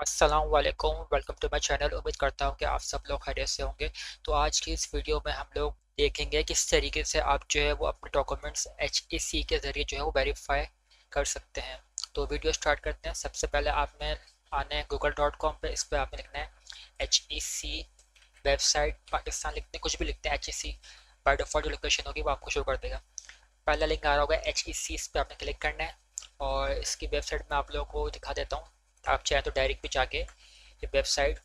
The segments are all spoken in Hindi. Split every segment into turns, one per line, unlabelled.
अस्सलाम वालेकुम वेलकम टू माय चैनल उम्मीद करता हूँ कि आप सब लोग खैरियत से होंगे। तो आज की इस वीडियो में हम लोग देखेंगे किस तरीके से आप जो है वो अपने डॉक्यूमेंट्स एच के ज़रिए जो है वो वेरीफाई कर सकते हैं। तो वीडियो स्टार्ट करते हैं। सबसे पहले आपने आने हैं गूगल डॉट कॉम पर इस पर आपने लिखना है एच वेबसाइट पाकिस्तान लिखते हैं, कुछ भी लिखते हैं H E C by default जो लोकेशन होगी वो आपको शो कर देगा। पहला लिंक आ रहा होगा एच ई सी इस पर आपने क्लिक करना है। और इसकी वेबसाइट में आप लोगों को दिखा देता हूँ। आप चाहें तो डायरेक्ट भी जाके ये वेबसाइट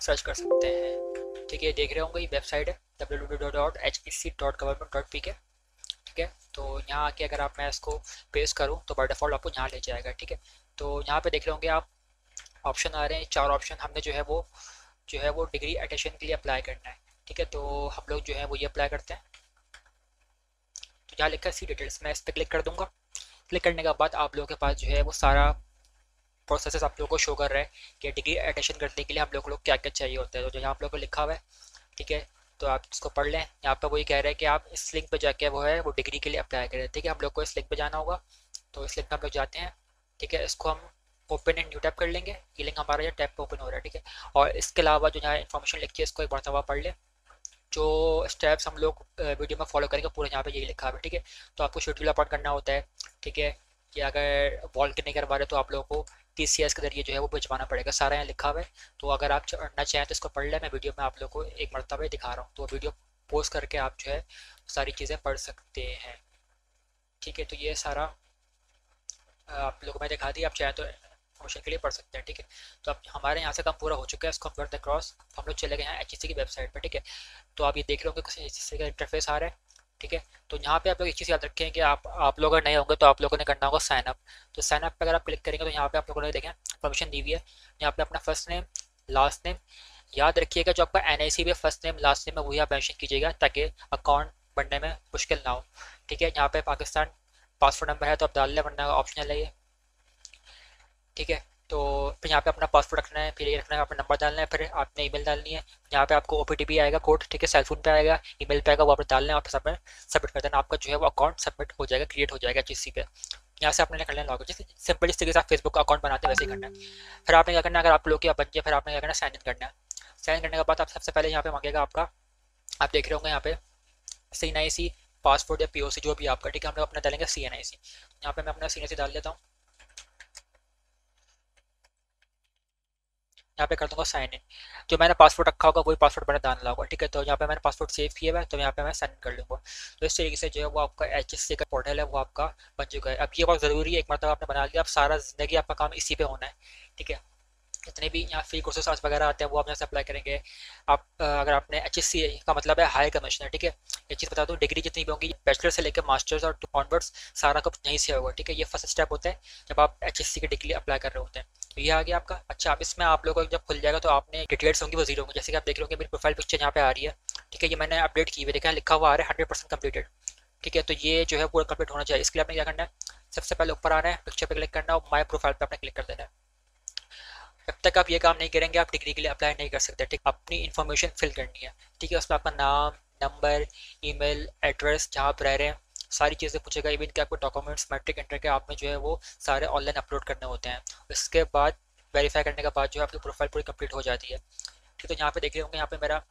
सर्च कर सकते हैं। ठीक है देख रहे होंगे, ये वेबसाइट है W W dot H P C dot government dot P K. ठीक है तो यहाँ आके अगर आप, मैं इसको पेस्ट करूँ तो बाई डिफ़ॉल्ट आपको यहाँ ले जाएगा। ठीक है तो यहाँ पे देख रहे होंगे आप ऑप्शन आ रहे हैं, चार ऑप्शन हमने जो है वो, जो है वो डिग्री एटेशन के लिए अप्लाई करना है। ठीक है तो हम लोग जो है वो ये अप्लाई करते हैं। तो यहाँ लिखा है सी डिटेल्स मैं इस पर क्लिक कर दूँगा। क्लिक करने के बाद आप लोगों के पास जो है वो सारा प्रोसेस आप लोगों को शो कर रहे है कि डिग्री एडिशन करने के लिए हम लोग को क्या क्या चाहिए होता है। तो जो यहाँ आप लोग को लिखा हुआ है, ठीक है तो आप इसको पढ़ लें। यहाँ पर वही कह रहे हैं कि आप इस लिंक पर जाके वो है, वो डिग्री के लिए अप्लाई करें ठीक है। हम लोग को इस लिंक पर जाना होगा तो इस लिंक पर हम लोग जाते हैं, ठीक है। इसको हम ओपन एंड न्यू टैप कर लेंगे। ये लिंक हमारा जो टैप ओपन हो रहा है, ठीक है। और इसके अलावा जो यहाँ इन्फॉर्मेशन लिखी है, इसको एक बार दवा पढ़ लें। जो स्टेप्स हम लोग वीडियो में फॉलो करेंगे, पूरे यहाँ पे यही लिखा है, ठीक है। तो आपको शेड्यूल अपॉइंट करना होता है, ठीक है। कि अगर वॉल के नहीं करवा रहे तो आप लोगों को टी सी एस के ज़रिए जो है वो भिजवाना पड़ेगा, सारा यहाँ लिखा हुआ है। तो अगर आप पढ़ना चाहें तो इसको पढ़ लें, मैं वीडियो में आप लोग को एक मरतबा दिखा रहा हूँ। तो वीडियो पोस्ट करके आप जो है सारी चीज़ें पढ़ सकते हैं। ठीक है तो ये सारा आप लोग मैं दिखा दी आप चाहें तो इन्फॉर्मेशन के लिए पढ़ सकते हैं, ठीक है। तो अब हमारे यहाँ से काम पूरा हो चुका है, इसको हम द क्रॉस हम लोग चले गए हैं एच की वेबसाइट पर ठीक है। तो आप ये देख रहे होंगे किसी का इंटरफेस आ रहा है। ठीक है? तो यहाँ पे आप लोग एक चीज़ याद रखें कि आप आप लोग अगर नए होंगे तो आप लोगों ने करना होगा साइन अप तो साइन अप पर अगर आप क्लिक करेंगे तो यहाँ पे आप लोगों ने देखें परमिशन दी हुई है। यहाँ पे अपना फ़र्स्ट नेम लास्ट नेम याद रखिएगा जो आपका N I C first name last name है वही आप मैंशन कीजिएगा ताकि अकाउंट बनने में मुश्किल ना हो। ठीक है? यहाँ पे पाकिस्तान पासपोर्ट नंबर है तो आप डाल लें, वरना ऑप्शनल है ये ठीक है? तो फिर यहाँ पे अपना पासपोर्ट रखना है, फिर ये रखना है अपना नंबर डालना है, फिर आपने ईमेल डालनी है। यहाँ पे आपको ओ आएगा कोड ठीक है सेलफोन पे आएगा ईमेल पे आएगा, वो आपने डालना है और सबमिट सबमिट कर देना, आपका जो है वो अकाउंट सबमिट हो जाएगा क्रिएट हो जाएगा जिस पे। यहाँ से आपने करना लॉग जैसे सिंपल जिस तरीके से आप फेसबुक का अकाउंट बनाते हैं, वैसे ही करना है। फिर आपने क्या करना है, अगर आप लोग बन जाए फिर आपने क्या करना है साइन इन करना है। साइन करने के बाद आप सबसे पहले यहाँ पे मांगेगा आपका, आप देख रहे होंगे यहाँ पे C N I C passport या पी ओ सी जो भी आपका, ठीक है, हम लोग अपना डालेंगे सी एन आई सी यहाँ पे मैं अपना सी एन आई सी डाल देता हूँ। यहाँ पे कर दूँगा साइन इन जो मैंने पासपोर्ट रखा होगा, वही पासपोर्ट मैंने डालना होगा, ठीक है? तो यहाँ पे मैंने पासपोर्ट सेव किया हुआ है तो यहाँ पे मैं साइन कर लूँगा। तो इस तरीके से जो है वो आपका एच एस सी का पोर्टल है, वो आपका बन चुका है। अब ये बहुत ज़रूरी है, एक मतलब आपने बना लिया, अब सारा ज़िंदगी आपका काम इसी पे होना है, ठीक है? जितने भी यहाँ फ्री कोर्सेस आज वगैरह आते हैं, वो आप यहाँ से अप्लाई करेंगे। आप अगर आपने एचएससी का मतलब है हाई कमिश्नर ठीक है? ये चीज़ बता दूँ डिग्री जितनी भी होंगी बैचलर से लेकर मास्टर्स और ऑनवर्ड्स सारा कुछ यहीं से होगा, ठीक है? ये फ़र्स्ट स्टेप होता है, जब आप एच की डिग्री अप्लाई कर रहे होते हैं। तो ये आ गया आपका। अच्छा अब इसमें आप लोगों को जब खुल जाएगा तो आपने डिटेल्स होंगी, वो ज़ीरो होंगे। जैसे कि आप देख होंगे, मेरी प्रोफ़ाइल पिक्चर यहाँ पे आ रही है। ठीक है, ये मैंने अपडेट की हुई देखा लिखा हुआ आ रहा है हंड्रेड परसेंट कम्प्लीटेड ठीक है तो ये जो है पूरा कंप्लीट होना चाहिए। इसके लिए आपने क्या करना है? सबसे पहले ऊपर आना है पिक्चर पर क्लिक करना है और माई प्रोफ़ाइल पर आपने क्लिक कर देना है। जब तक आप ये काम नहीं करेंगे, आप डिग्री के लिए अप्लाई नहीं कर सकते। ठीक, अपनी इन्फॉर्मेशन फिल करनी है। ठीक है, उसमें आपका नाम नंबर ईमेल एड्रेस जहाँ आप रह रहे हैं सारी चीज़ें पूछेगा इवन कि आपको डॉक्यूमेंट्स मैट्रिक एंटर के आप में जो है वो सारे ऑनलाइन अपलोड करने होते हैं। इसके बाद वेरीफाई करने के बाद जो है आपकी प्रोफ़ाइल पूरी कंप्लीट हो जाती है। ठीक है तो यहाँ पे देख रहे होंगे, यहाँ पे मेरा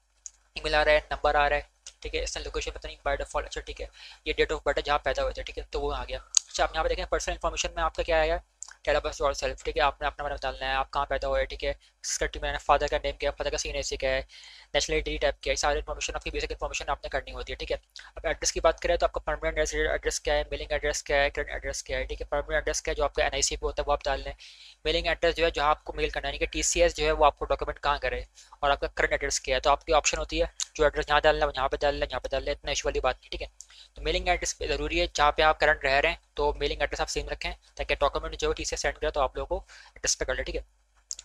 ईमेल आ रहा है नंबर आ रहा है। ठीक है इसमें लोकेशन पता नहीं बाय डिफ़ॉल्ट अच्छा ठीक है। ये डेट ऑफ़ बर्थ है, जहाँ पैदा हुए थे, ठीक है तो वो आ गया। अच्छा आप यहाँ पे देखें पर्सनल इन्फॉर्मेशन में आपका क्या आया? टेल बस और सेल्फ ठीक है? आपने अपना मतलब डालना है, आप कहाँ पैदा हुए, ठीक है? स्कर्टी मैंने फादर का नेम क्या फादर का सीन ऐसे क्या है नेशनलिटी टाइप क्या है सारी इन्फॉर्मेशन आपकी बेसिक इन्फॉर्मेशन आपने करनी होती है, ठीक है? अब एड्रेस की बात करें तो आपका परमानेंट एड्रेस एड्रेस क्या है मेलिंग एड्रेस क्या है करंट एड्रेस क्या है, ठीक है? परमानेंट एड्रेस क्या है जो आपका एन पे होता है, वो आप डाल लें। मेलिंग एड्रेस जो है, जहाँ आपको मेल करना है टी सी एस जो है, वो आपको डॉक्यूमेंट कहाँ करे? और आपका करंट एड्रेस क्या है? तो आपकी ऑप्शन होती है, जो एड्रेस यहाँ डालना है यहाँ पे डाल लें यहाँ पर डाल लें, इतना इशू वाली बात नहीं, ठीक है? तो मेलिंग एड्रेस ज़रूरी है, जहाँ पे आप करंट रह रहे हैं तो मेलिंग एड्रेस आप सेम रखें, ताकि डॉक्यूमेंट जो टी सी सेंड करें तो आप लोगों को एड्रेस पे कर ले, ठीक है?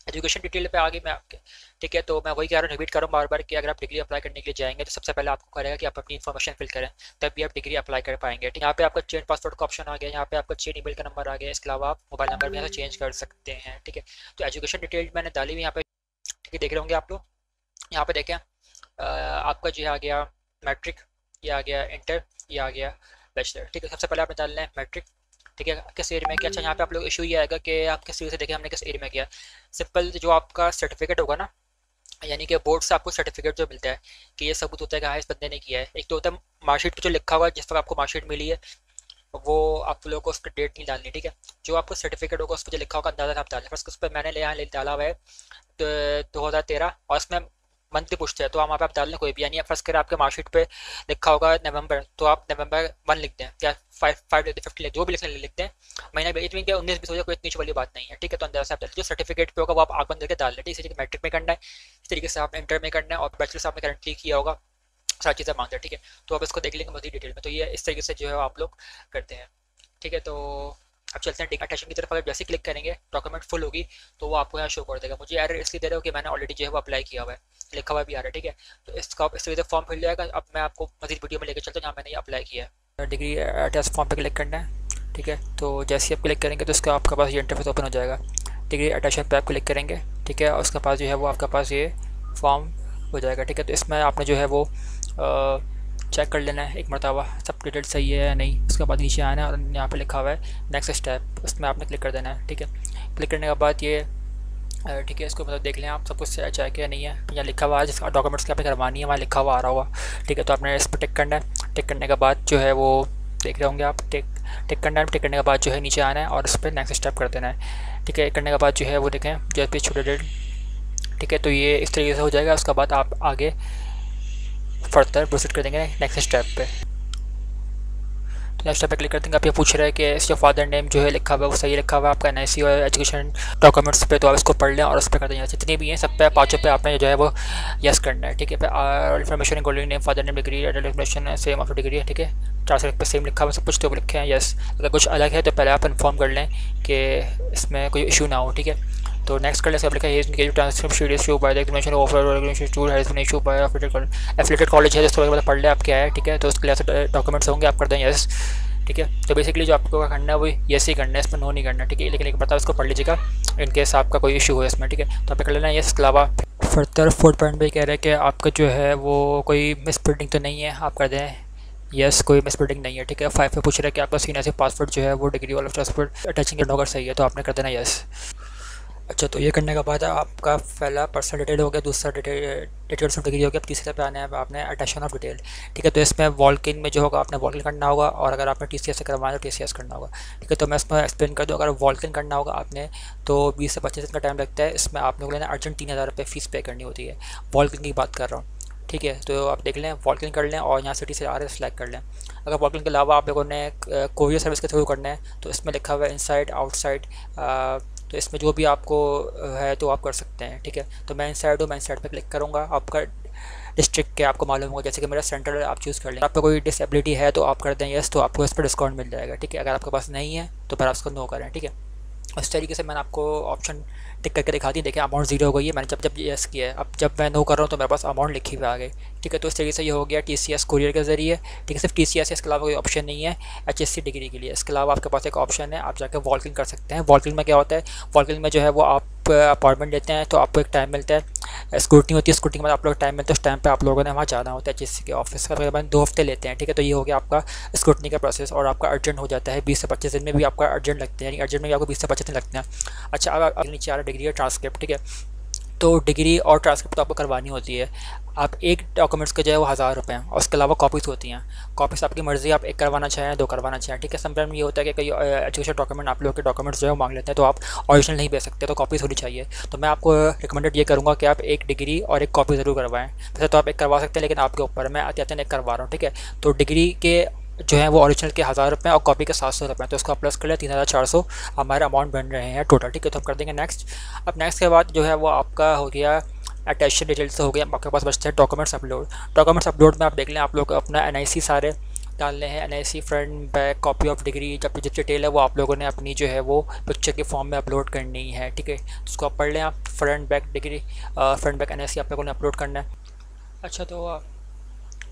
एजुकेशन डिटेल पे आगे मैं आपके, ठीक है? तो मैं वही कह रहा हूँ रिपीट करूँ बार बार कि अगर आप डिग्री अप्लाई करने के लिए जाएँगे तो सबसे पहले आपको करेगा कि आप अपनी इन्फॉर्मेशन फिल करें तभी आप डिग्री अप्लाई कर पाएँगे, ठीक यहाँ पे आपका चेंज पासपोर्ट का ऑप्शन आ गया, यहाँ पे आपका चेंज ईमेल का नंबर आ गया, इसके अलावा आप मोबाइल नंबर भी यहाँ चेंज कर सकते हैं, ठीक है? तो एजुकेशन डिटेल मैंने डाली हुई यहाँ पे, ठीक है? देख रहे होंगे आप लोग, यहाँ पे देखें आपका जो आ गया मैट्रिक ये आ गया इंटर ये आ गया बैचलर ठीक है, सबसे पहले आपने डालना है मैट्रिक ठीक है, किस एरिया में किया? अच्छा यहाँ पे आप लोग इशू ये आएगा कि आप किस से देखें हमने किस एरिया में किया। सिंपल जो आपका सर्टिफिकेट होगा ना, यानी कि बोर्ड से आपको सर्टिफिकेट जो मिलता है कि ये सबूत होता है कि हाँ इस बंदे ने किया है। एक तो होता है मार्कशीट पर जो लिखा हुआ है, जिस पर आपको मार्कशीट मिली है, वो आप लोगों को उस पर डेट नहीं डालनी, ठीक है? जो आपको सर्टिफिकेट होगा उस पर जो लिखा होगा, अंदाज़ा आप डालें। फ़र्स्ट उस पर मैंने यहाँ डाला हुआ है दो हज़ार तेरह, और उसमें मंथली पूछते हैं तो वहाँ पे आप डाल लें कोई भी, यानी फ़र्स्ट कर आपके मार्कशीट पे लिखा होगा नवंबर तो आप नवंबर वन लिख दें, या फाइव फाइव लिखते फिफ्टी जो भी लिखने लिखते हैं महीना भी इतनी उन्नीस बीस हो जाए, कोई इतनी वाली बात नहीं है, ठीक है? तो अंदर से आप डाल जो सर्टिफिकेट पे होगा, वो आप आग बंद करके डाल लेते इसी तरीके मैट्रिक में करना है, इस तरीके से आप इंटर में करना है, और बैचलर से आपने करंटली किया होगा, सारी चीज़ें मांगते हैं ठीक है? तो आप इसको देख लेंगे मजीद डिटेल में तो ये इस तरीके से जो है आप लोग करते हैं, ठीक है? तो अब चलते हैं अटैचमेंट की तरफ़। अगर जैसे क्लिक करेंगे डॉक्यूमेंट फुल होगी तो वो आपको यहाँ शो कर देगा। मुझे एरर इसलिए दे रहा हूँ कि मैंने ऑलरेडी जो है वो अप्लाई किया हुआ है। लिखा हुआ भी आ रहा है, ठीक है? तो इसका इस तरीके से फॉर्म फिल जाएगा। अब मैं आपको मजीद वीडियो में लेकर चलता हूँ, जहाँ मैंने अप्लाई किया है। डिग्री टेस्ट फॉर्म पर क्लिक करना है, ठीक है? तो जैसे ही आप क्लिक करेंगे तो उसका आपके पास ये इंटरफेस ओपन हो जाएगा। डिग्री अटैचमेंट पर आप क्लिक करेंगे, ठीक है? उसके पास जो है वो आपके पास ये फॉर्म हो जाएगा, ठीक है? तो इसमें आपने जो है वो चेक कर लेना है, एक मरतबा, सब डिटेल सही है या नहीं, उसके बाद नीचे आना है और यहाँ पे लिखा हुआ है नेक्स्ट स्टेप उसमें आपने क्लिक कर देना है, ठीक है? क्लिक करने के बाद ये ठीक है, इसको मतलब देख लें आप, सब कुछ चेक है नहीं है? यहाँ लिखा हुआ है, जिसका डॉक्यूमेंट्स की आपने करवानी है, वहाँ लिखा हुआ आ रहा हुआ ठीक है? तो आपने इस पर टिक करना है टिक करने के बाद जो है वो देख रहे होंगे आप टिक टिक करना है टिक करने के बाद जो है नीचे आना है और इस पर नेक्स्ट स्टेप कर देना है, ठीक है? करने के बाद जो है वो देखें जो पे छोटे डेट ठीक है? तो ये इस तरीके से हो जाएगा, उसके बाद आप आगे फर्दर प्रोसीड कर देंगे नेक्स्ट स्टेप पे। तो नेक्स्ट स्टेप पे क्लिक करते हैं। आप ये पूछ रहे हैं कि इसका फादर नेम जो है लिखा हुआ है, वो सही लिखा हुआ है? आपका एन और एजुकेशन डॉक्यूमेंट्स पे तो आप इसको पढ़ लें और उस पर कर दें। जितनी भी हैं, सब पे पाँचों पे आपने जो है वो यस करना है। ठीक है information golden name father name degree information same of degree है, ठीक है? चार सौ पे सेम लिखा हुआ सब कुछ तो लिखे हैं यस अगर कुछ अलग है तो पहले आप इन्फॉर्म कर लें कि इसमें कोई इशू ना हो, ठीक है? तो नेक्स्ट कर लेते हैं transcript sheet issue by examination offer institute issue by affiliated college है जिसको पढ़ ले आप क्या है, ठीक है तो उसके लिए डॉक्यूमेंट्स होंगे, आप कर दें यस ठीक है तो बेसिकली जो आपको करना है, वो यस ही करना है, इसमें नो नहीं करना, ठीक है, लेकिन एक बता उसको पढ़ लीजिएगा इन केस आपका कोई इशू हो इसमें, ठीक है तो आप कर लेना है इसके अलावा फर्दर फोर्थ पॉइंट भी कह रहे हैं कि आपका जो है, वो कोई मिस प्रिंटिंग तो नहीं है, आप कर दें यस कोई मिस प्रिंटिंग नहीं है, ठीक है फाइव पे पूछ रहे हैं कि आपका सीनियर से पासपोर्ट जो है, वो डिग्री वाला ट्रांसपोर्ट अटैचिंग करना अगर सही है तो आपने कर देना यस अच्छा तो ये करने के बाद आपका पहला पर्सनल डिटेल हो गया, दूसरा डिटेल डिटेल्स ऑफ़ डिग्री हो गया अब तीसरे पे आने हैं, आपने अटेशन ऑफ़ डिटेल ठीक है? तो इसमें वॉल्किन में जो होगा, आपने वॉल्किन करना होगा और अगर आपने टी सी करवाना तो टी सी एस करना होगा, ठीक है? तो मैं इसमें एक्सप्लेन कर दूँ, अगर वॉल्किन करना होगा आपने तो बीस से पच्चीस दिन का टाइम लगता है। इसमें आप लोगों ने अर्जेंट तीन हज़ार रुपये फ़ीस पे करनी होती है। वॉल्किन की बात कर रहा हूँ, ठीक है? तो आप देख लें वॉल्किन कर लें और यहाँ सिटी से आ रहे सेलेक्ट कर लें। अगर वॉल्किन के अलावा आप लोगों ने कोरियर सर्विस के थ्रू करना है तो इसमें लिखा हुआ है इनसाइड आउटसाइड तो इसमें जो भी आपको है तो आप कर सकते हैं, ठीक है? तो मैं साइड हूँ, मैं साइड पर क्लिक करूँगा, आपका डिस्ट्रिक्ट के आपको मालूम होगा, जैसे कि मेरा सेंटर आप चूज़ कर लें। आपका कोई डिसेबिलिटी है तो आप कर दें यस तो आपको इस पर डिस्काउंट मिल जाएगा, ठीक है? अगर आपके पास नहीं है तो फिर आप उसको नो करें, ठीक है? इस तरीके से मैंने आपको ऑप्शन टिक करके दिखा दी। देखिए अमाउंट ज़ीरो हो गई है। मैंने जब जब यस किया है। अब जब मैं नो कर रहा हूँ तो मेरे पास अमाउंट लिखी हुई आ गई। ठीक है तो इस तरीके से ये हो गया टी सी एस कोरियर के ज़रिए। ठीक है, सिर्फ़ टी सी एस इसके अलावा कोई ऑप्शन नहीं है। एच एस सी डिग्री के लिए। इसके अलावा आपके पास एक ऑप्शन है। आप जाकर वॉल्किंग कर सकते हैं। वॉल्किंग में क्या होता है? वॉल्किंग में जो है वो आप अपॉइंटमेंट लेते हैं तो आपको एक टाइम मिलता है। स्कूटनी होती है स्कूटनी में आप लोग टाइम मिलता है, उस टाइम पर आप लोगों ने वहाँ जाना होता है जिससे के ऑफ़िस का तकरीबन दो हफ़्ते लेते हैं, ठीक है? तो ये हो गया आपका स्कूटनी का प्रोसेस और आपका अर्जेंट हो जाता है, बीस से पच्चीस दिन में भी आपका अर्जेंट लगते हैं, यानी अर्जेंट में भी आपको बीस से पच्चीस दिन लगते हैं। अच्छा अब नीचे आ रहा डिग्री है ट्रांसक्रिप्ट ठीक है? तो डिग्री और ट्रांसक्रिप्ट तो आपको करवानी होती है। आप एक डॉक्यूमेंट्स के जो है वो हज़ार रुपये हैं और उसके अलावा कॉपीज़ होती हैं। कॉपीज़ आपकी मर्ज़ी, आप एक करवाना चाहें दो करवाना चाहें, ठीक है? समटाइम ये होता है कि कई एजुकेशन डॉक्यूमेंट आप लोग के डॉक्यूमेंट्स जो है मांग लेते हैं तो आप ऑरिजिनल नहीं भेज सकते तो कॉपीज़ होनी चाहिए। तो मैं आपको रिकमेंडेड ये करूँगा कि आप एक डिग्री और एक कॉपी ज़रूर करवाएँ। वैसे तो आप एक करवा सकते हैं, लेकिन आपके ऊपर मैं आते एक करवा रहा हूँ, ठीक है? तो डिग्री के जो है वो ओरिजिनल के हज़ार रुपये और कॉपी के सात सौ रुपये तो उसको प्लस कर लिया, तीन हज़ार चार सौ हमारे अमाउंट बन रहे हैं टोटल ठीक है? तो हम कर देंगे नेक्स्ट अब नेक्स्ट के बाद जो है वो आपका हो गया अटैच डिटेल्स हो गया। आपके पास बचते हैं डॉक्यूमेंट्स अपलोड डॉक्यूमेंट्स अपलोड में आप देख लें, आप लोग अपना एनआईसी सारे डालने हैं। N I front back copy of degree जब जो डिटेल है वो आप लोगों ने अपनी जो है वो पिक्चर के फॉर्म में अपलोड करनी है, ठीक है? तो उसको आप पढ़ लें आप। Front back degree front back NIC आप लोगों ने अपलोड करना है। अच्छा तो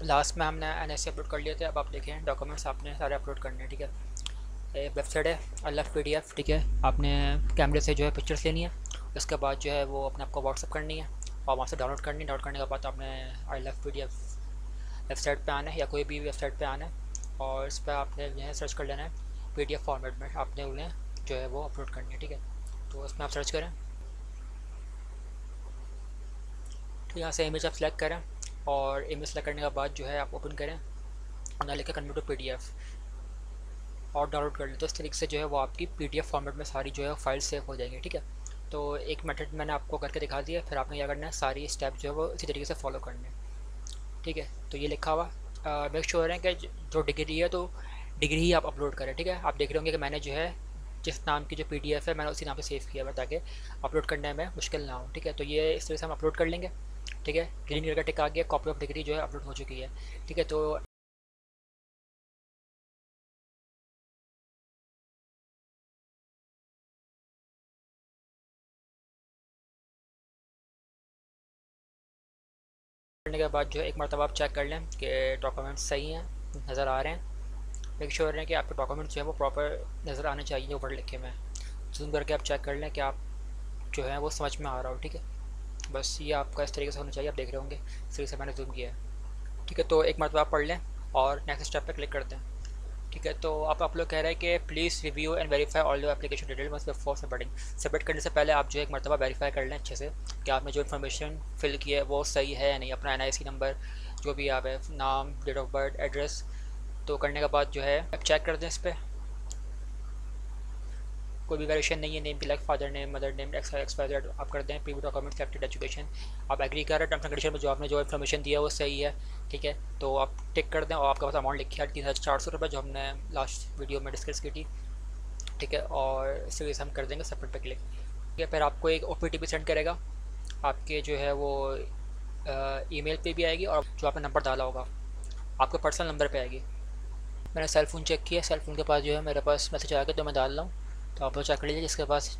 लास्ट में हमने एन अपलोड कर लिए थे, अब आप देखें डॉक्यूमेंट्स आपने सारे अपलोड करने हैं, ठीक है? वेबसाइट है अल्लाह पी डी एफ़ ठीक है? आपने कैमरे से जो है पिक्चर्स लेनी है, उसके बाद जो है वो अपने आपको व्हाट्सअप करनी है और वहाँ से डाउनलोड करनी है डाउनलोड करने के बाद आपने I love P D F website पर आना है, या कोई भी वेबसाइट पर आना है, और इस पर आपने जो है सर्च कर लेना है पी डी एफ़ फॉर्मेट में आपने उन्हें जो है वो अपलोड करनी है, ठीक है? तो उसमें आप सर्च करें। तो यहाँ से इमेज आप सेलेक्ट करें। और इमेज सेलेक्ट करने के बाद जो है आप ओपन करें और लिखे कन्वर्ट टू पी और डाउनलोड कर लें। तो इस तरीके से जो है वो आपकी पीडीएफ फॉर्मेट में सारी जो है फ़ाइल सेव हो जाएँगी, ठीक है? तो एक मेथड मैंने आपको करके दिखा दिया फिर आपने क्या करना है, सारी स्टेप जो है वो इसी तरीके से फॉलो करने हैं, ठीक है? तो ये लिखा हुआ मेक श्योर है कि जो डिग्री है तो डिग्री ही आप अपलोड करें, ठीक है? आप देख रहे होंगे कि मैंने जो है जिस नाम की जो पीडीएफ है, मैंने उसी नाम पे सेव किया हुआ ताकि अपलोड करने में मुश्किल ना हो, ठीक है? तो ये इस तरह से हम अपलोड कर लेंगे, ठीक है? ग्रीन कलर का टिक आ गया कॉपी ऑफ़ डिग्री जो है अपलोड हो चुकी है, ठीक है? तो करने के बाद जो है एक मरतबा आप चेक कर लें कि डॉक्यूमेंट्स सही हैं, नज़र आ रहे हैं। मेक श्योर हैं कि आपके डॉक्यूमेंट्स जो है वो प्रॉपर नज़र आने चाहिए ऊपर लिखे में। जूम करके आप चेक कर लें कि आप जो है वो समझ में आ रहा हो, ठीक है? बस ये आपका इस तरीके से होना चाहिए, आप देख रहे होंगे। इस तरीके से मैंने जूम किया है। ठीक है तो एक मरतबा आप पढ़ लें और नेक्स्ट स्टेप पर क्लिक कर दें ठीक है तो आप आप लोग कह रहे हैं कि please review and verify all your application detail must before submitting submit करने से पहले आप जो एक मरतबा वेरीफाई कर लें अच्छे से कि आपने जो इन्फॉर्मेशन फिल की है वो सही है या नहीं। अपना एन नंबर जो भी आप है, नाम डेट ऑफ़ बर्थ एड्रेस तो करने के बाद जो है आप चेक कर दें इस पर कोई भी वेरिएशन नहीं है नेम की like father name mother name X X Y Z आप कर दें प्रीवियस डॉक्यूमेंट सेलेक्टेड एजुकेशन आप एग्री कर रहे हैं टर्म्स एंड कंडीशन में जो आपने जो इन्फॉर्मेशन दिया वो सही है, ठीक है? तो आप टिक कर दें और आपके पास अमाउंट लिखी है तीन हज़ार चार सौ रुपये जो हमने लास्ट वीडियो में डिस्कस की थी, ठीक है? और इस वजह से हम कर देंगे सबमिट पे क्लिक ठीक है, फिर आपको एक ओ भी सेंड करेगा। आपके जो है वो ईमेल पे भी आएगी और जो आपने नंबर डाला होगा, आपके पर्सनल नंबर पे आएगी। मैंने सेल फ़ोन चेक किया सेल फ़ोन के पास जो है मेरे पास मैसेज आ गया तो मैं डाल रहा हूँ। तो आप वो चेक कर लीजिए, जिसके पास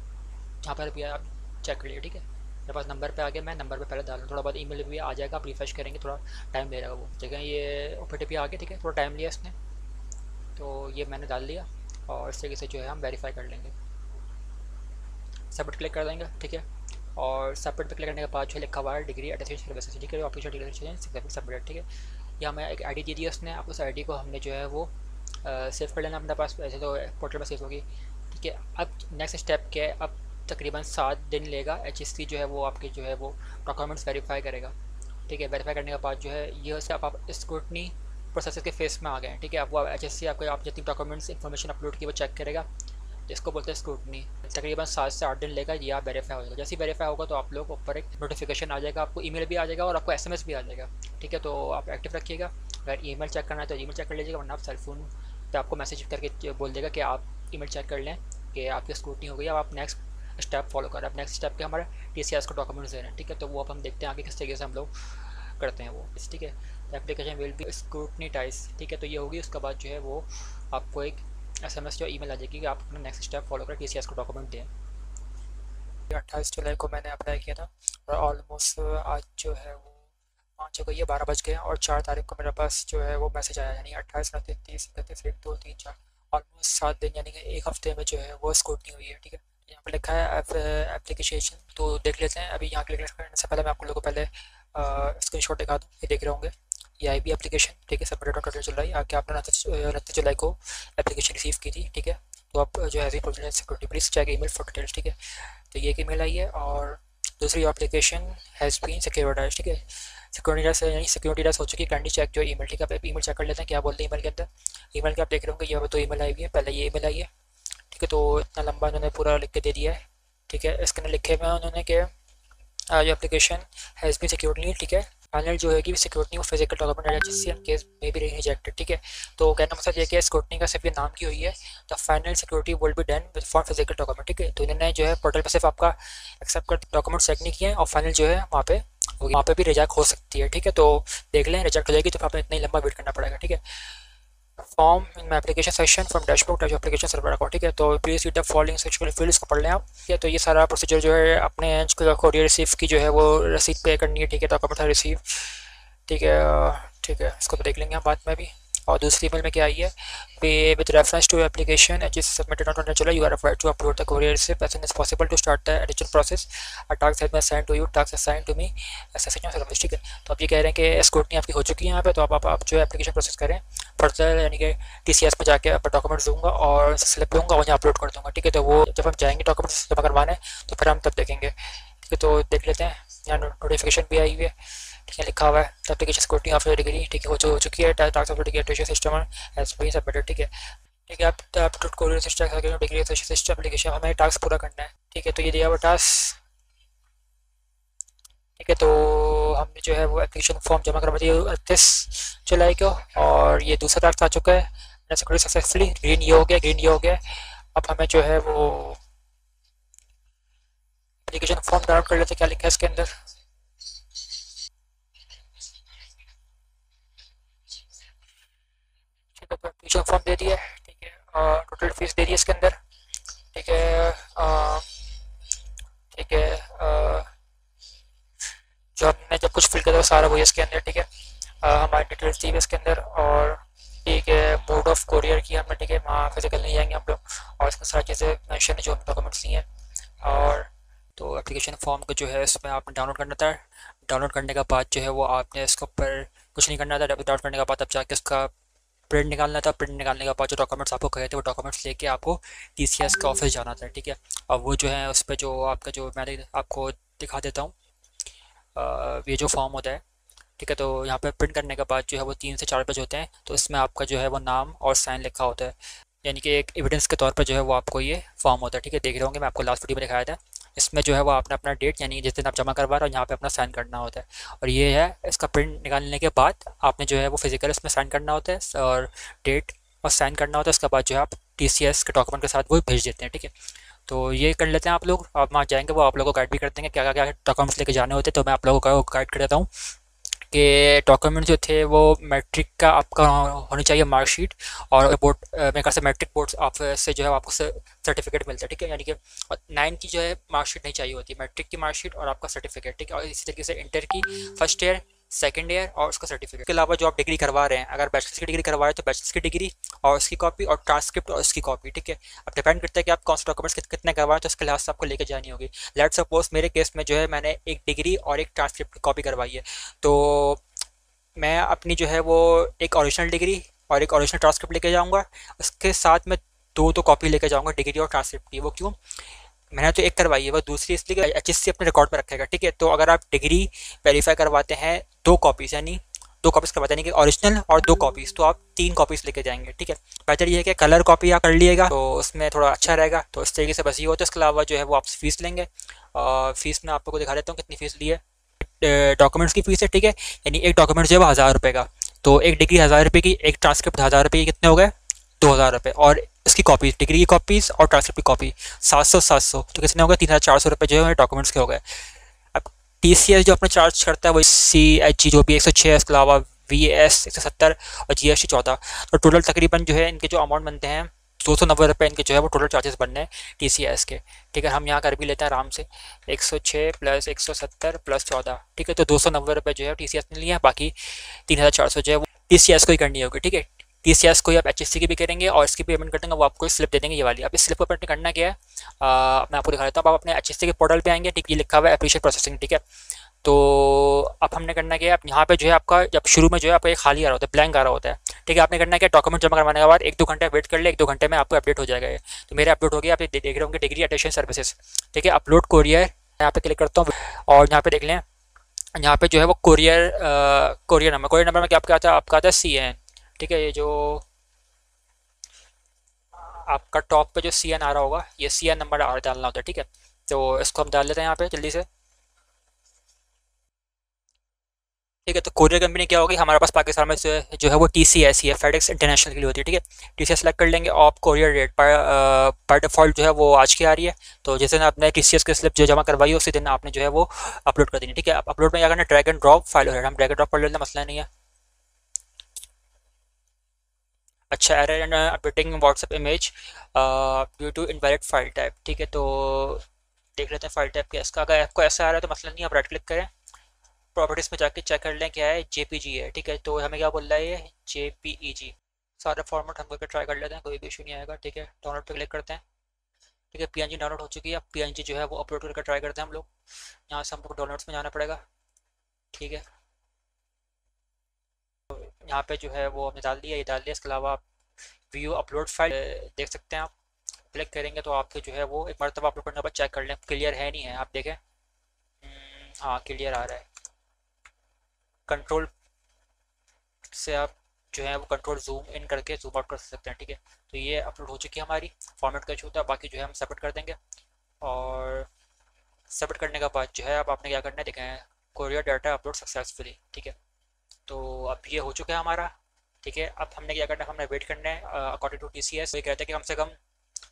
जहाँ पर भी आप चेक कर लीजिए, ठीक है? मेरे पास नंबर पे आ गया, मैं नंबर पे पहले डाल थोड़ा बहुत ईमेल भी आ जाएगा, आप रिफ्रेश करेंगे, थोड़ा टाइम ले रहा वो। ठीक है, ये ओ पी आ गया, ठीक है? थोड़ा टाइम लिया इसने। तो ये मैंने डाल लिया और इस तरीके से जो है हम वेरीफाई कर लेंगे। सबमिट क्लिक कर देंगे, ठीक है? और सबमिट पर क्लिक करने के बाद जो लिखा हुआ है डिग्री अटेस्टेशन सर्विसेज़ ठीक है? ऑफिशियल डिग्री सबमिट ठीक है? या हमें एक आईडी दे दी उसने आप उस आईडी को हमने जो है वो सेव कर लेना अपने पास ऐसे तो पोर्टल में सेव होगी। ठीक है अब नेक्स्ट स्टेप क्या है? अब तकरीबन सात दिन लेगा एच जो है वो आपके जो है वो डॉक्यूमेंट्स वेरीफाई करेगा। ठीक है वेरीफाई करने के बाद जो है ये से आप, स्क्रूटनी प्रोसेस के फेस में आ गए ठीक है आपको एच एस सी आपको आप जितनी डॉक्यूमेंट्स इन्फॉर्मेशन अपलोड की वो चेक करेगा। जिसको बोलते हैं स्क्रूटनी तकरीबन सात से आठ दिन लेगा ये आप वेरीफाई हो जाएगा। जैसे ही वेरीफाई होगा तो आप लोग ऊपर एक नोटिफिकेशन आ जाएगा, आपको ईमेल भी आ जाएगा और आपको एसएमएस भी आ जाएगा। ठीक है तो आप एक्टिव रखिएगा। अगर ईमेल चेक करना है तो ईमेल चेक कर लीजिएगा, वरना आप सेलफोन पे आपको मैसेज करके बोल देगा कि आप ईमेल चेक कर लें कि आपकी स्कूटी हो गई अब आप नेक्स्ट स्टेप फॉलो करें। अब नेक्स्ट स्टेप के हमारे टी सी को डॉक्यूमेंट्स दे रहे हैं। ठीक है तो वो अब हम देखते हैं आगे किस तरीके से हम लोग करते हैं वो। ठीक है एप्लीकेशन विल बी स्क्रूटनीटाइज ठीक है तो ये होगी, उसके बाद जो है वो आपको एक एस एम एस जो ई मेल आ जाएगी कि आप अपना नेक्स्ट स्टेप फॉलो करें टी सी को डॉक्यूमेंट दें। अट्ठाईस जुलाई को मैंने अप्लाई किया था और ऑलमोस्ट आज जो है वो पाँच हो गई है, बारह बज गए और चार तारीख को मेरे पास जो है वो मैसेज आया, यानी अट्ठाईस उनतीस तीस, इकतीस, एक, दो, तीन, चार ऑलमोस्ट सात दिन, यानी कि एक हफ़्ते में जो है वो स्कूटनी हुई है, ठीक है? यहाँ पर लिखा है एप्लीकेशन तो देख लेते हैं, अभी यहाँ क्लिक करने से पहले मैं आप लोगों को पहले स्क्रीन शॉट दिखा दूँ, ये देख रहे होंगे। ये आई बी एप्लीकेशन ठीक है सबमिटेड ऑन टोटल जुलाई आके आपने उनतीस जुलाई को एप्लीकेशन रिसीव की थी, ठीक है? तो आप, जो है security please check mail for details ठीक है? तो ये एक ईमेल आई है और दूसरी एप्लीकेशन हैज़ बीन सिक्योरिटाइज ठीक है? सिक्योरिटी डास यानी सिक्योरिटी डास हो चुकी है। कैंडी चेक जो ईमेल ठीक है? आप ईमेल चेक कर लेते हैं, क्या बोलते हैं ई मेल के अंदर? ईमेल के आप देख रहे होंगे ये दो मेल आई हुई है। पहले ये ईमेल आई है, ठीक है? तो इतना लंबा उन्होंने पूरा लिख के दे दिया है, ठीक है? इसके अंदर लिखे हुए हैं उन्होंने कि जो एप्लीकेशन हैज़ बीन सिक्योरिटी ठीक है? फाइनल जो है कि सिक्योरिटी और फ़िज़िकल डेवलपमेंट एजेंसी जिससे केस में भी रिजेक्टेड ठीक है? तो कहना मतलब ये कि सिक्योरिटी का सिर्फ़ ये नाम की हुई है the final security will be done for physical document ठीक है? तो इन्होंने जो है पोर्टल पर सिर्फ़ आपका एक्सेप्ट कर डॉक्यूमेंट सेट नहीं किया है, और फाइनल जो है वहाँ पे वहाँ पे भी रिजेक्ट हो सकती है, ठीक है? तो देख लें रिजेक्ट हो जाएगी तो फिर आपको इतना ही लंबा वेट करना पड़ेगा, ठीक है? Form in my application section from dashboard जो एप्लीकेशन सर्वर अकाउंट ठीक है तो please seat the following section field को पढ़ लें आप। ठीक है तो ये सारा प्रोसीजर जो है, अपने कोरियर रिसीव की जो है, वो रसीद पे करनी है, ठीक है तो आपका पता रिसीव ठीक है ठीक है, इसको तो देख लेंगे हम बाद में भी। और दूसरी ईमेल में क्या आई है? पे with reference to application H submitted on चलो you are to upload the courier से as is possible to start the addition process a task has been assign to you task assign to me में ठीक है? तो आप ये कह रहे हैं कि स्क्रूटनी आपकी हो चुकी है यहाँ पे तो आप आप, आप जो एप्लीकेशन प्रोसेस करें फर्दर यानी कि टी सी एस जाके आप डॉक्यूमेंट्स दूँगा और स्लिप लूँगा और यहाँ अपलोड कर दूँगा ठीक है? तो वो जब हम जाएँगे डॉक्यूमेंट्स जमा करवाने तो फिर हम तब देखेंगे ठीक है? तो देख लेते हैं यहाँ नोटिफिकेशन भी आई हुई है। ठीक लिखा हुआ है। एप्लीकेशन सिक्योरिटी ऑफ़ डिग्री ठीक है? हो चुकी है task of degree system as be submitted ठीक है? ठीक है आप आप to courier system degree system application हमें टास्क पूरा करना है, ठीक है? तो ये दिया हुआ टास्क ठीक है? तो हमने जो है वो एप्लीकेशन फॉर्म जमा करवा दिया, अड़तीस जुलाई को, और ये दूसरा टास्क आ चुका है। सक्सेसफुली ग्रीन ये हो गया ग्रीन ये हो गया। अब हमें जो है वो एप्लीकेशन फॉर्म डाउनलोड कर लेते क्या लिखा है इसके अंदर? एप्लीकेशन फॉर्म दे दिया ठीक है? टोटल फ़ीस दे दी है इसके अंदर, ठीक है? ठीक है जो हमने जब कुछ फिल किया सारा वही इसके अंदर, ठीक है? हमारी डिटेल्स थी इसके अंदर और ठीक है बोर्ड ऑफ़ कोरियर की हमने, ठीक है? वहाँ फ़िज़िकल नहीं जाएँगे हम लोग और इसमें सारी चीज़ें मैंशन है जो डॉक्यूमेंट्स दी हैं। और तो एप्लीकेशन फॉर्म को जो है इसमें आपने डाउनलोड करना था। डाउनलोड करने के बाद जो है वो आपने इसके ऊपर कुछ नहीं करना था। डाउनलोड करने के बाद अब जाके इसका प्रिंट निकालना था प्रिंट निकालने के बाद जो डॉक्यूमेंट्स आपको कहे थे, वो डॉक्यूमेंट्स लेके आपको टी सी एस का ऑफ़िस जाना था, ठीक है? और वो जो है, उस पर जो आपका जो मैंने आपको दिखा देता हूँ ये जो फॉर्म होता है, ठीक है? तो यहाँ पे प्रिंट करने के बाद जो है, वो तीन से चार पेज होते हैं तो इसमें आपका जो है, वो नाम और साइन लिखा होता है। यानी कि एक एविडेंस के तौर पर जो है, वो आपको ये फॉर्म होता है, ठीक है? देख रहे होंगे, मैं आपको लास्ट वीडियो में दिखाया था। इसमें जो है वो आपने अपना डेट यानी जिस दिन आप जमा करवा रहे हो, यहाँ पे अपना साइन करना होता है। और ये है, इसका प्रिंट निकालने के बाद आपने जो है वो फ़िज़िकल इसमें साइन करना होता है, और डेट और साइन करना होता है, उसके बाद जो है आप टीसीएस के डॉक्यूमेंट के साथ वो भेज देते हैं, ठीक है? तो ये कर लेते हैं आप लोग, आप वहाँ जाएँगे, वो आप लोगों को गाइड भी कर देंगे क्या क्या क्या डॉक्यूमेंट्स लेके जाने होते हैं तो मैं आप लोगों को गाइड कर देता हूँ। कि डॉक्यूमेंट जो थे वो मैट्रिक का आपका होनी चाहिए मार्कशीट और बोर्ड मेरे ख्याल से मैट्रिक बोर्ड आप से जो है आपको सर्टिफिकेट मिलता है, ठीक है? यानी कि नाइन की जो है मार्कशीट नहीं चाहिए होती मैट्रिक की मार्कशीट और आपका सर्टिफिकेट ठीक है? और इसी तरीके से इंटर की फ़र्स्ट ईयर सेकेंड ईयर और उसका सर्टिफिकेट के अलावा जो आप डिग्री करवा रहे हैं, अगर बैचलर्स की डिग्री करवा रहे हैं तो बैचलर्स की डिग्री और उसकी कॉपी और ट्रांसक्रिप्ट और उसकी कॉपी ठीक है? अब डिपेंड करता है कि आप कौन से डॉक्यूमेंट्स कितने करवा रहे हैं तो उसके लिहाज से आपको लेकर जानी होगी। लेट सपोज़ मेरे केस में जो है मैंने एक डिग्री और एक ट्रांसक्रिप्ट की कॉपी करवाई है। तो मैं अपनी जो है वो एक ओरिजिनल डिग्री और एक ओरिजिनल ट्रांसक्रिप्ट लेके जाऊँगा। उसके साथ में दो तो कॉपी लेके जाऊँगा डिग्री और ट्रांसक्रिप्ट की। वो क्यों? मैंने तो एक करवाई है, वो दूसरी इसलिए एच एस अपने रिकॉर्ड पर रखेगा, ठीक है? तो अगर आप डिग्री वेरीफाई करवाते हैं, दो कॉपीज़ यानी दो कॉपीज़ करवाते हैं कि ओरिजिनल और दो कॉपीज़ तो आप तीन कॉपीज़ लेके जाएँगे, ठीक है? बेहतर ये है कि कलर कॉपी आप कर लिएगा तो उसमें थोड़ा अच्छा रहेगा तो इस तरीके से बस ये होता है, इसके अलावा जो है वो आप फ़ीस लेंगे, और फ़ीस में आपको दिखा देता हूँ कितनी फ़ीस ली है। डॉक्यूमेंट्स की फ़ीस है, ठीक है? यानी एक डॉक्यूमेंट जो है वो हज़ार रुपये का तो एक डिग्री हज़ार रुपये की, एक ट्रांसक्रिप्ट हज़ार रुपये की कितने हो गए? दो हज़ार रुपये और इसकी कॉपी डिग्री की कॉपीज़ और ट्रांसक्रिप्ट की कॉपी सात सौ सात सौ। तो कितने हो गए? तीन हज़ार चार सौ रुपये जो है डॉक्यूमेंट्स के हो गए। अब टी सी एस जो अपना चार्ज करता है, वो सी एच जी जो भी एक सौ छः इसके अलावा वी एस एक सौ सत्तर और जी एस टी चौदह। तो टोटल तकरीबन जो है, इनके जो अमाउंट बनते हैं, दो सौ नब्बे रुपये इनके जो है, वो टोटल चार्जेस बनने हैं टी सी एस के। ठीक है, हम यहाँ कर भी लेते हैं आराम से। एक सौ छः प्लस एक सौ सत्तर प्लस चौदह। ठीक है तो दो सौ नब्बे रुपये जो है टी सी एस ने है, बाकी तीन हज़ार चार सौ जो है, वो टी सी एस को ही करनी होगी। ठीक है टी सी एस को आप एच की भी करेंगे और इसकी पेमेंट कर देंगे वो आपको स्लिप दे देंगे ये वाली। आप इस स्लिप को पेमेंट करना क्या है? आ, मैं आपको दिखा देता हूँ। आप अपने एच एस के पोर्टल पे आएँगे ठीक ये लिखा हुआ है एप्रीशिएट प्रोसेसिंग ठीक है? तो अब हमने करना क्या है? यहाँ पे जो है आपका जब शुरू में जो है आपका एक खाली आ रहा होता है ब्लैंक आ रहा होता है ठीक है? आपने करना क्या है? डॉक्यूमेंट जमा करवाने के बाद एक दो घंटे वेट कर ले एक दो घंटे में आपको अपडेट हो जाएगा तो मेरे अपडेट हो गया आप देख रहे होंगे डिग्री अटेशन सर्विसेज़ ठीक है? अपलोड कोरियर यहाँ पे क्लिक करता हूँ और यहाँ पे देख लें यहाँ पे जो है वो courier courier number courier number में क्या आपका आता है? आपका आता है सी एन ठीक है, ये जो आपका टॉप पे जो सी एन आ रहा होगा, ये सी एन नंबर डालना होता है, ठीक है? तो इसको हम डाल लेते हैं यहाँ पे जल्दी से। ठीक है तो कोरियर कंपनी क्या होगी? हमारे पास पाकिस्तान में जो है वो टी सी एस ही है फेडेक्स इंटरनेशनल के लिए होती है, ठीक है? टी सी एस सेलेक्ट कर लेंगे और आप कोरियर रेट पर पर डिफ़ॉल्ट जो है वो आज की आ रही है। तो जिस दिन आपने टी सी एस की स्लिप जो जमा करवाई उसी दिन आपने जो है वो अपलोड कर देनी ठीक है? अपलोड में क्या करना ड्रैग एंड ड्रॉप फ़ाइल हो हम ड्रैग ड्रॉप कर लेते हैं, मसला नहीं है। अच्छा error and updating WhatsApp image due to invalid file type ठीक है? तो देख लेते हैं फ़ाइल टाइप क्या इसका। अगर आपको ऐसा आ रहा है तो मसला नहीं, आप राइट क्लिक करें। प्रॉपर्टीज़ में जाके चेक कर लें क्या है जेपीजी है, ठीक है? तो हमें क्या बोल रहा है ये? जेपीईजी सारा फॉर्मेट हम करके ट्राई कर लेते हैं, कोई भी इशू नहीं आएगा, ठीक है? डाउनलोड पर क्लिक करते हैं। ठीक है पीएनजी डाउनलोड हो चुकी है। अब पीएनजी जो है वो अपलोड करके ट्राई करते हैं हम लोग। यहाँ से हमको डाउनलोड्स में जाना पड़ेगा। ठीक है? यहाँ पे जो है वो हमने डाल दिया ये डाल दिया। इसके अलावा आप व्यू अपलोड फ़ाइल देख सकते हैं आप। क्लिक करेंगे तो आपके जो है वो एक मरतबा अपलोड करने बाद चेक कर लें। क्लियर है नहीं है आप देखें। हम्म, हाँ क्लियर आ रहा है। कंट्रोल से आप जो है वो कंट्रोल जूम इन करके जूम आउट कर सकते हैं ठीक है? तो ये अपलोड हो चुकी है हमारी। फॉर्मेट का इशू बाकी जो है हम सबमिट कर देंगे। और सबमिट करने के बाद जो है अब आपने क्या करना है देखें कोरियर डाटा अपलोड सक्सेसफुली ठीक है? तो अब ये हो चुका है हमारा, ठीक है? अब हमने क्या करना है? हमने वेट करना है according to T C S ये कहते हैं कि कम से कम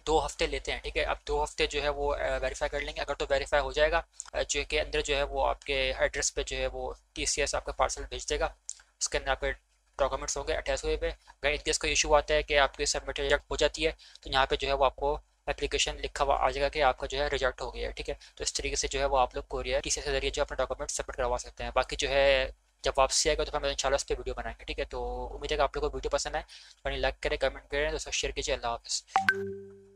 दो हफ़्ते लेते हैं, ठीक है? अब दो हफ़्ते जो है वो वेरीफाई कर लेंगे। अगर तो वेरीफाई हो जाएगा जो के अंदर जो है वो आपके एड्रेस पे जो है वो टी सी एस आपका पार्सल भेज देगा। उसके अंदर आपके डॉक्यूमेंट्स होंगे अटैच हुए पे। अगर इनकेस कोई इशू आता है कि आपकी सबमिट रिजेक्ट हो जाती है तो यहाँ पे जो है वो आपको एप्लीकेशन लिखा हुआ आ जाएगा कि आपका जो है रिजेक्ट हो गया है, ठीक है? तो इस तरीके से जो है वो आप लोग कोरियर किसी के ज़रिए जो अपने डॉक्यूमेंट सबमिट करवा सकते हैं। बाकी जो है जब वापसी आएगा तो फिर हम इंशाल्लाह उस वीडियो बनाएँगे, ठीक है? तो उम्मीद है कि आप लोगों को वीडियो पसंद है तो लाइक करें कमेंट करें तो शेयर कीजिए, अल्लाह हाफ़